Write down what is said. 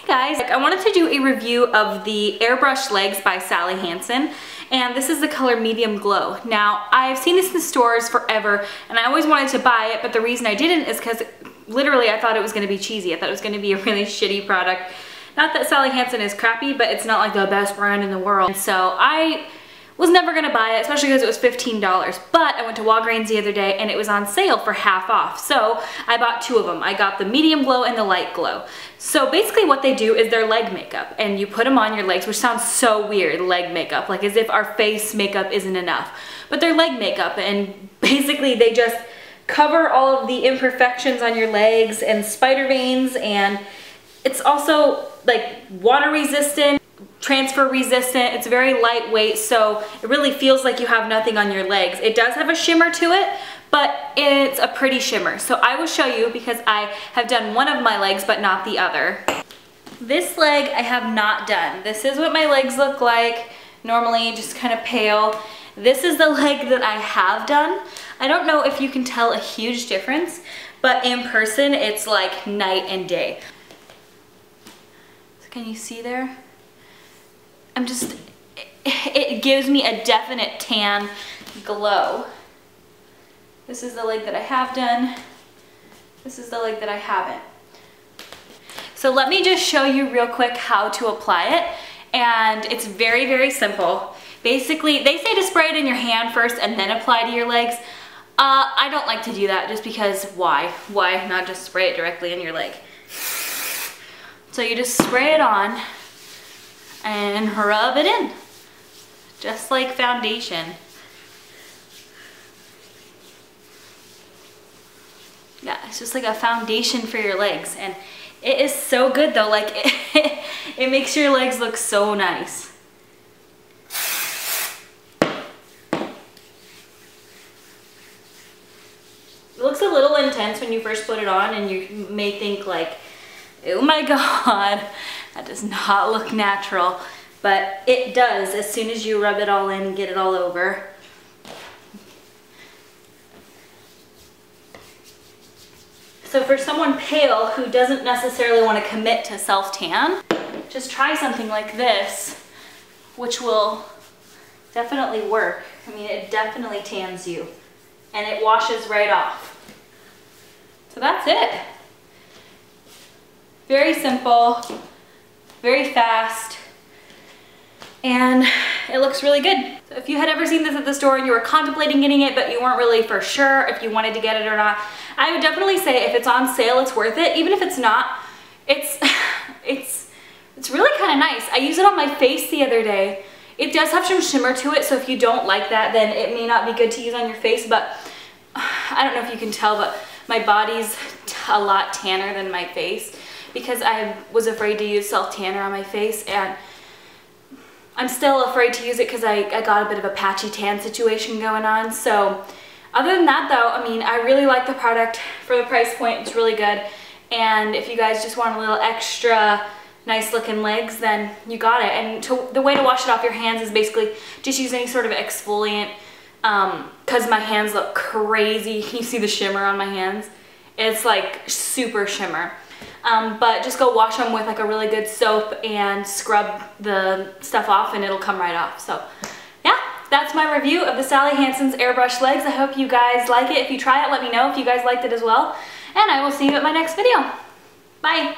Hey guys, I wanted to do a review of the Airbrush Legs by Sally Hansen and this is the color Medium Glow. Now, I've seen this in stores forever and I always wanted to buy it, but the reason I didn't is because literally I thought it was gonna be cheesy. I thought it was gonna be a really shitty product. Not that Sally Hansen is crappy, but it's not like the best brand in the world. And so I was never gonna buy it, especially because it was $15. But I went to Walgreens the other day and it was on sale for half off. So I bought two of them. I got the medium glow and the light glow. So basically what they do is their leg makeup and you put them on your legs, which sounds so weird, leg makeup, like as if our face makeup isn't enough. But they're leg makeup and basically they just cover all of the imperfections on your legs and spider veins and it's also like water resistant transfer resistant. It's very lightweight, so it really feels like you have nothing on your legs. It does have a shimmer to it, but it's a pretty shimmer. So I will show you because I have done one of my legs, but not the other. This leg I have not done. This is what my legs look like. Normally just kind of pale. This is the leg that I have done. I don't know if you can tell a huge difference, but in person it's like night and day. So can you see there? I'm just, it gives me a definite tan glow. This is the leg that I have done. This is the leg that I haven't. So let me just show you real quick how to apply it. And it's very, very simple. Basically, they say to spray it in your hand first and then apply to your legs. Uh, I don't like to do that just because why? Why not just spray it directly in your leg? So you just spray it on and rub it in, just like foundation. Yeah, it's just like a foundation for your legs and it is so good though, like it, it makes your legs look so nice. It looks a little intense when you first put it on and you may think like, oh my god, that does not look natural, but it does as soon as you rub it all in and get it all over. So for someone pale who doesn't necessarily want to commit to self-tan, just try something like this, which will definitely work. I mean, it definitely tans you and it washes right off. So that's it. Very simple, very fast, and it looks really good. So if you had ever seen this at the store and you were contemplating getting it, but you weren't really for sure if you wanted to get it or not, I would definitely say if it's on sale, it's worth it. Even if it's not, it's, it's, it's really kind of nice. I used it on my face the other day. It does have some shimmer to it, so if you don't like that, then it may not be good to use on your face, but I don't know if you can tell, but my body's a lot tanner than my face because I was afraid to use self-tanner on my face and I'm still afraid to use it because I, I got a bit of a patchy tan situation going on. So other than that though, I mean, I really like the product for the price point. It's really good. And if you guys just want a little extra nice looking legs, then you got it. And to, the way to wash it off your hands is basically just use any sort of exfoliant because um, my hands look crazy. You see the shimmer on my hands? It's like super shimmer. Um, but just go wash them with like a really good soap and scrub the stuff off and it'll come right off. So yeah, that's my review of the Sally Hansen's Airbrush Legs. I hope you guys like it. If you try it, let me know if you guys liked it as well. And I will see you at my next video. Bye.